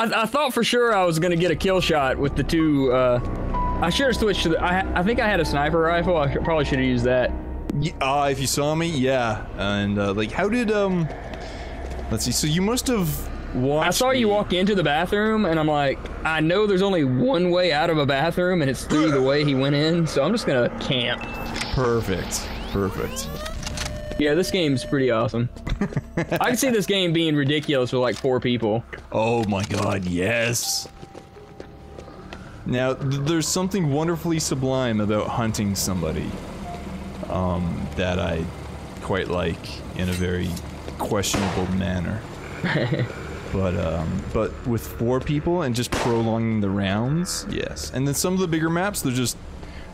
I, I thought for sure I was gonna get a kill shot with the two. Uh, I should have switched to the. I, I think I had a sniper rifle. I should, probably should have used that. Uh, if you saw me, yeah. And uh, like, how did um? Let's see. So you must have watched. I saw you walk into the bathroom, and I'm like, I know there's only one way out of a bathroom, and it's through the way he went in. So I'm just gonna camp. Perfect. Perfect. Yeah, this game's pretty awesome. I can see this game being ridiculous with like four people. Oh my god, yes. Now, th- there's something wonderfully sublime about hunting somebody um, that I quite like in a very questionable manner. but um, but with four people and just prolonging the rounds, yes. And then some of the bigger maps, they're just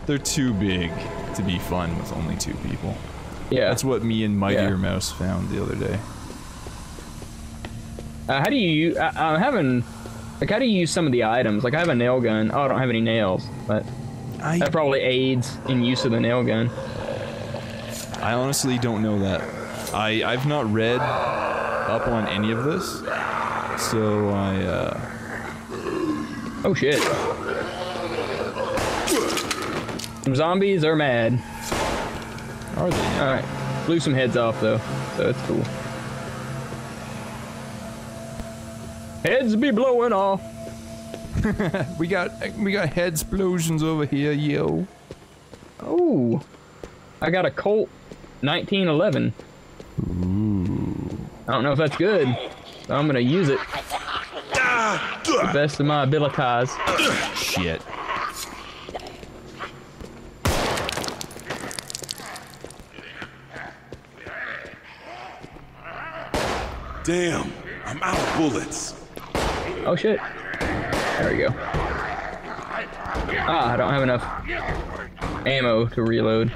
they're too big to be fun with only two people. Yeah. That's what me and Mightier Yeah. Mouse found the other day. Uh, how do you? I, I'm having. Like, how do you use some of the items? Like, I have a nail gun. Oh, I don't have any nails, but I that probably aids in use of the nail gun. I honestly don't know that. I I've not read up on any of this, so I uh, Oh shit. Zombies are mad. Are they? Alright. Blew some heads off though, so it's cool. Heads be blowing off. We got we got head explosions over here, yo. Oh. I got a Colt 1911. I don't know if that's good. So I'm gonna use it. The best of my abilities. Shit. Damn, I'm out of bullets. Oh shit. There we go. Ah, I don't have enough ammo to reload.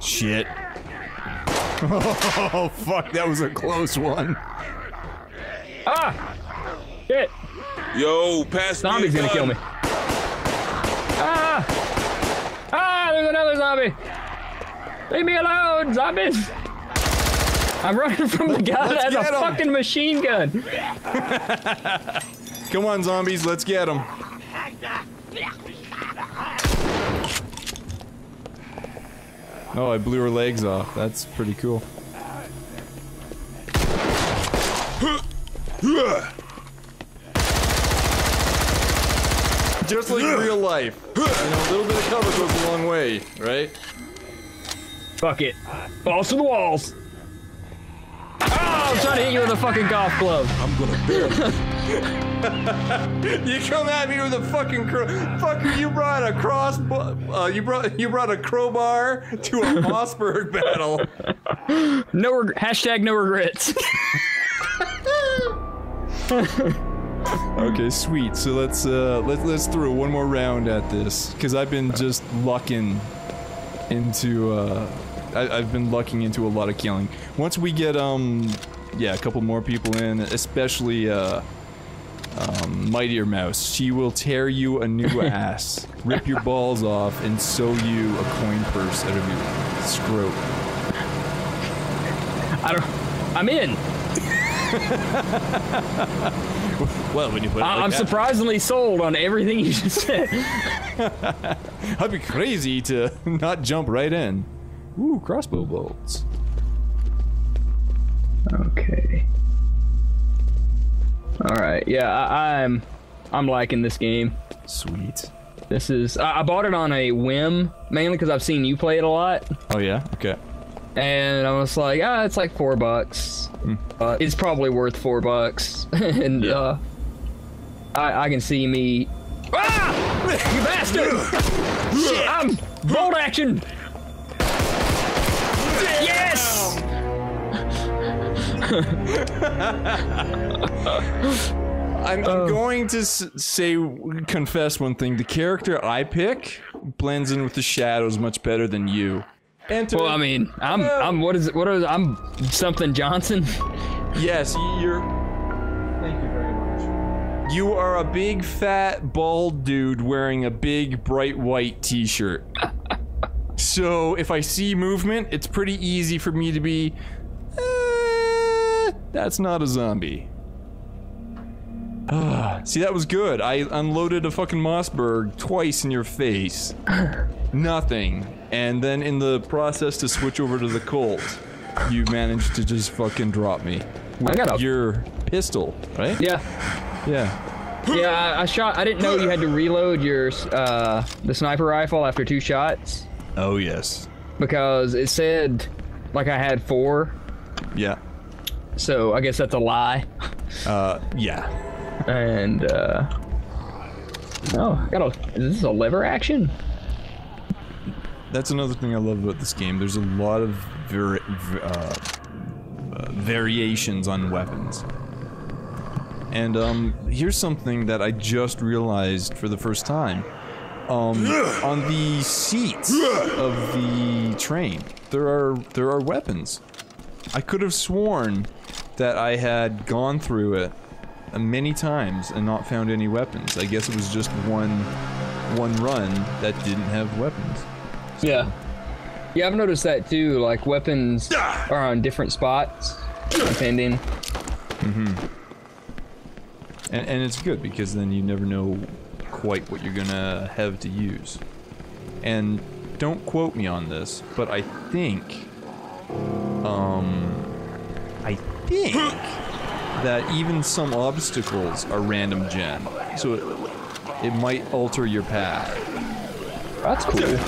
Shit. Oh fuck, that was a close one. Ah! Shit! Yo, pass Zombie's me gonna kill me. Ah! Ah! There's another zombie! Leave me alone, zombies! I'm running from the guy that has a 'em. fucking machine gun. Come on, zombies, let's get them. Oh, I blew her legs off. That's pretty cool. Just like real life. You know, a little bit of cover goes a long way, right? Fuck it. Balls to the walls. Oh, I'm trying to hit you with a fucking golf glove. I'm gonna bury You come at me with a fucking cro- fucker. You brought a cross. Uh, you brought you brought a crowbar to a Mossberg battle. No reg- hashtag no regrets. Okay, sweet. So let's uh let's let's throw one more round at this because I've been just lucking into uh I, I've been lucking into a lot of killing. Once we get um yeah a couple more people in, especially uh um, Mightier Mouse, she will tear you a new ass, rip your balls off, and sew you a coin purse out of your scrote. I don't. I'm in. Well, when you put it I- I'm surprisingly sold on everything you just said. I'd be crazy to not jump right in. Ooh, crossbow bolts. Okay. All right. Yeah, I, I'm. I'm liking this game. Sweet. This is. I, I bought it on a whim, mainly because I've seen you play it a lot, Oh yeah. Okay. And I was like, ah, it's like four bucks. Uh, it's probably worth four bucks, and uh, I, I can see me. Ah! You bastard! Shit! I'm bolt action. Yes! I'm, I'm going to say, confess one thing. The character I pick blends in with the shadows much better than you. Enter. Well, I mean, I'm I'm what is it? What is I'm something Johnson? yes, you're. Thank you very much. You are a big, fat, bald dude wearing a big, bright white T-shirt. so if I see movement, it's pretty easy for me to be. "Eh, that's not a zombie. See, that was good. I unloaded a fucking Mossberg twice in your face. Nothing. And then in the process to switch over to the Colt, you managed to just fucking drop me. With got a- your pistol, right? Yeah. Yeah. Yeah, I, I shot. I didn't know you had to reload your uh, the sniper rifle after two shots Oh, yes. because it said like I had four. Yeah. So I guess that's a lie. Uh, yeah. And uh, oh, I got a. Is this a lever action? That's another thing I love about this game. There's a lot of uh, uh, variations on weapons. And um, here's something that I just realized for the first time. Um, on the seats of the train, there are there are weapons. I could have sworn that I had gone through it many times and not found any weapons. I guess it was just one one run that didn't have weapons. Yeah. Yeah, I've noticed that too. Like weapons are on different spots, depending. Mm-hmm. And, and it's good because then you never know quite what you're gonna have to use. And don't quote me on this, but I think, um, I think that even some obstacles are random gen, so it, it might alter your path. That's cool.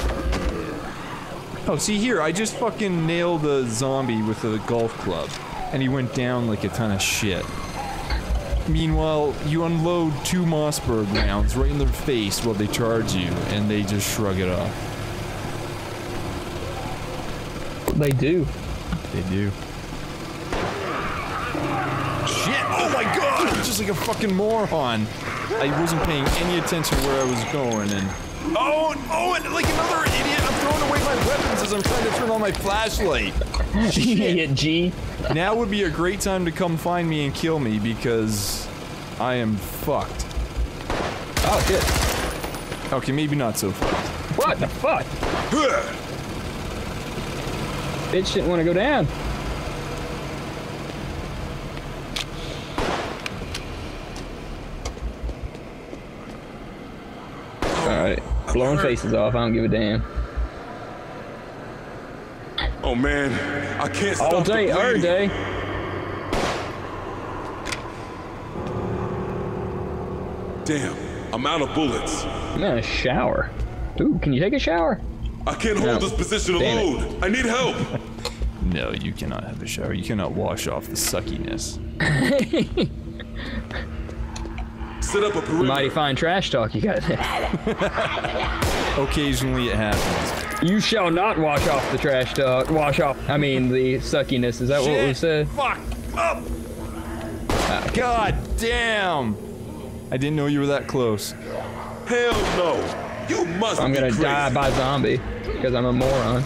Oh, see here, I just fucking nailed a zombie with a golf club, and he went down like a ton of shit. Meanwhile, you unload two Mossberg rounds right in their face while they charge you, and they just shrug it off. They do. They do. Shit! Oh my god! I'm just like a fucking moron. I wasn't paying any attention to where I was going, and oh, oh, and like another idiot, I'm throwing away my weapons as I'm trying to turn on my flashlight. you hit G. Now would be a great time to come find me and kill me because I am fucked. Oh shit. Okay, maybe not so fucked. What the fuck? Bitch didn't want to go down. Blowing faces off, I don't give a damn. Oh man, I can't oh, stop All the day, every bleeding. day. Damn, I'm out of bullets. I'm in a shower. Ooh, can you take a shower? I can't No. hold this position Damn it. alone. I need help. No, you cannot have a shower. You cannot wash off the suckiness. Set up a perimeter. Mighty fine trash talk you got there. Occasionally it happens. You shall not wash off the trash talk. Wash off. I mean, the suckiness. Is that what we said? Fuck! Up! God damn! I didn't know you were that close. Hell no. You must I'm gonna die by zombie because I'm a moron.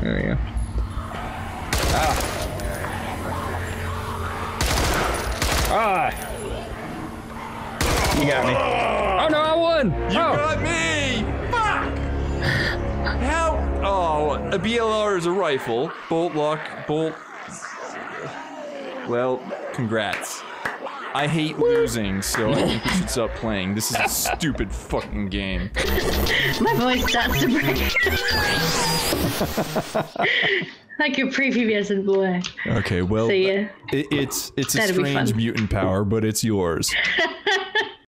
There we go. Ah. Ah. You got me. Oh no, I won! You oh. got me! Fuck! How? Oh, a BLR is a rifle. Bolt lock, bolt. Well, congrats. I hate losing, so I think we should stop playing. This is a stupid fucking game. My voice starts to break. like a prepubescent boy. Okay, well, So, yeah. it, it's it's a That'll be strange mutant power, but it's yours.